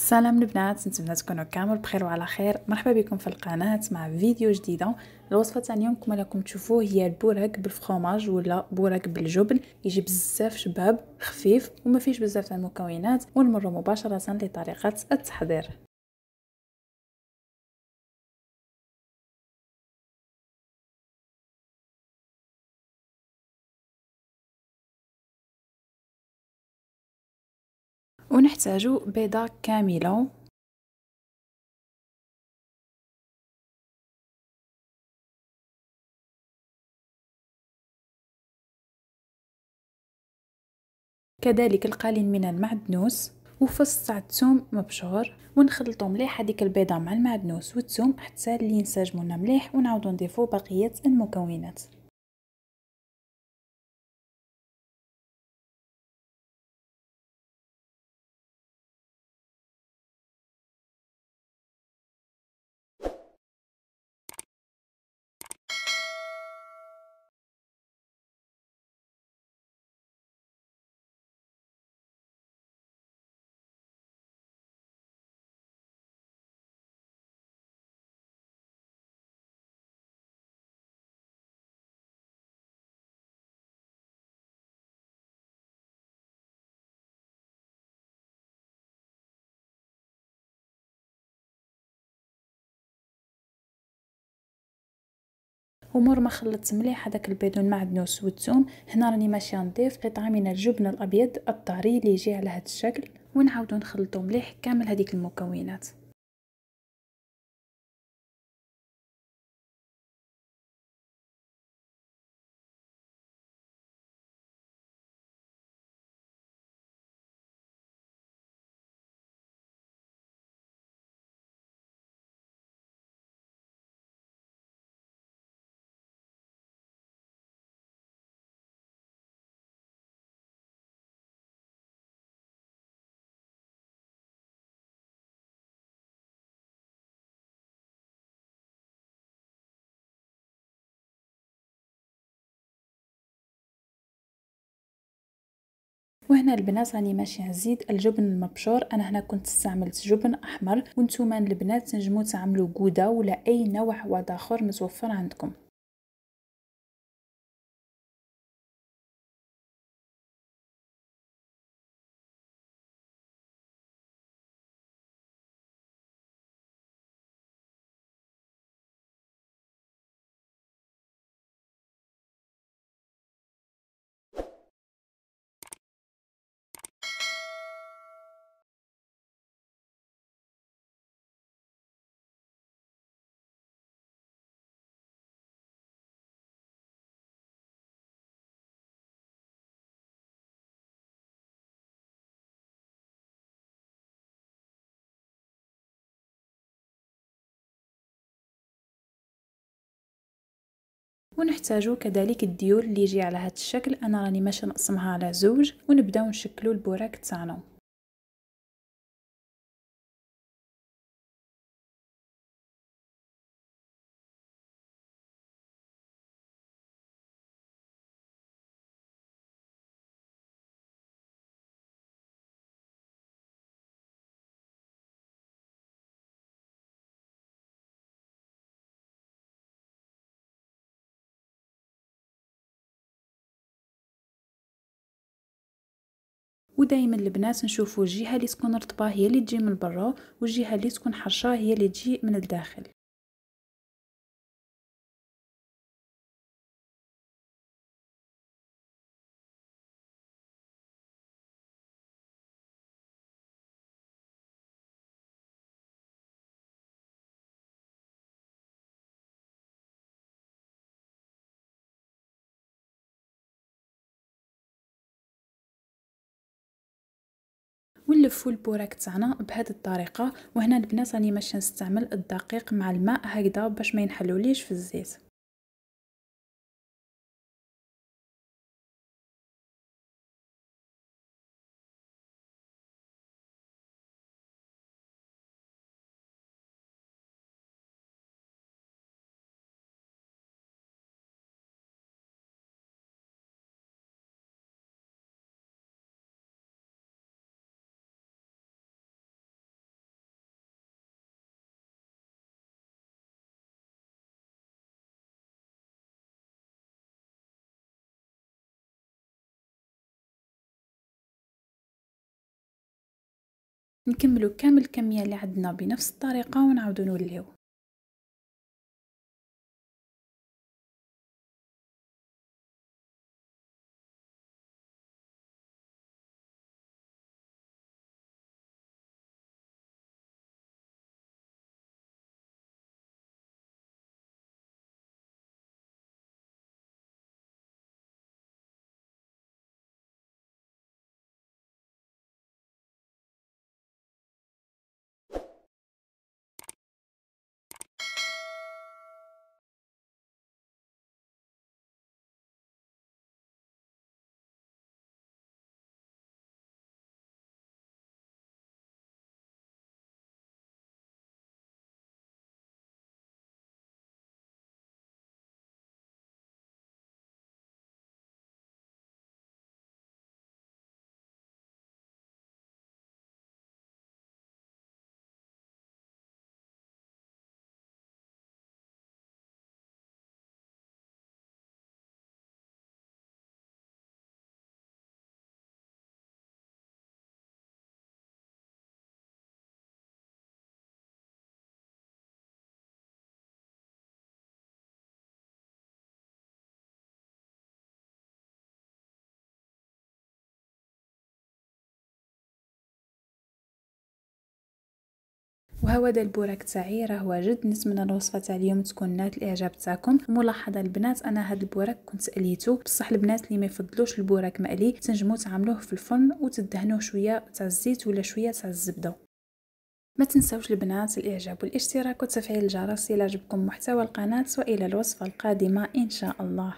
سلام البنات نتمنى تكونوا كامل بخير وعلى خير. مرحبا بكم في القناة مع فيديو جديده الوصفة تاع اليوم كما راكم تشوفوه هي البوراك بالفخوماج ولا بوراك بالجبن. يجي بزاف شباب خفيف وما فيش بزاف تاع المكونات ونمر مباشرة لطريقة التحضير. ونحتاج بيضة كاملة. كذلك القليل من المعدنوس وفص تاع الثوم مبشور ونخلطو مليح هذيك البيضة مع المعدنوس والثوم حتى اللي ينسجموا مليح ونعاودو نضيفو بقية المكونات. ومور ما خلطت مليح هذاك البيض والمعدنوس والثوم هنا راني ماشيه نضيف قطعة من الجبن الأبيض الطري اللي يجي على هذا الشكل. ونعاودو نخلطو مليح كامل هذيك المكونات. وهنا البنات راني ماشي نزيد الجبن المبشور أنا هنا كنت استعملت جبن أحمر وأنتم البنات تنجموا تعملوا جوده ولا أي نوع واحد آخر متوفر عندكم. ونحتاجو كذلك الديول اللي يجي على هذا الشكل. أنا راني ماشي نقسمها على زوج ونبداو نشكلو البوراك تاعنا. ودائما البنات نشوفوا الجهة اللي تكون رطبة هي اللي تجي من برا والجهة اللي تكون حرشه هي اللي تجي من الداخل. ونلفو البوراك تاعنا بهذه الطريقة وهنا البنات راني ماشي نستعمل الدقيق مع الماء هكذا باش ما ينحلوليش في الزيت. نكملو كامل الكميه اللي عندنا بنفس الطريقة ونعاودو نوليو. وهو دا البوراك تاعي راه واجد نتمنى الوصفة تاع اليوم تكون نالت الإعجاب تاعكم. ملاحظة البنات أنا هاد البوراك كنت قليته بصح البنات اللي ما يفضلوش البوراك مقلي تنجمو تعملوه في الفرن وتدهنوه شوية تاع الزيت ولا شوية تاع الزبدة. ما تنسوش البنات الإعجاب والاشتراك وتفعيل الجرس إلى عجبكم محتوى القناة وإلى الوصفة القادمة إن شاء الله.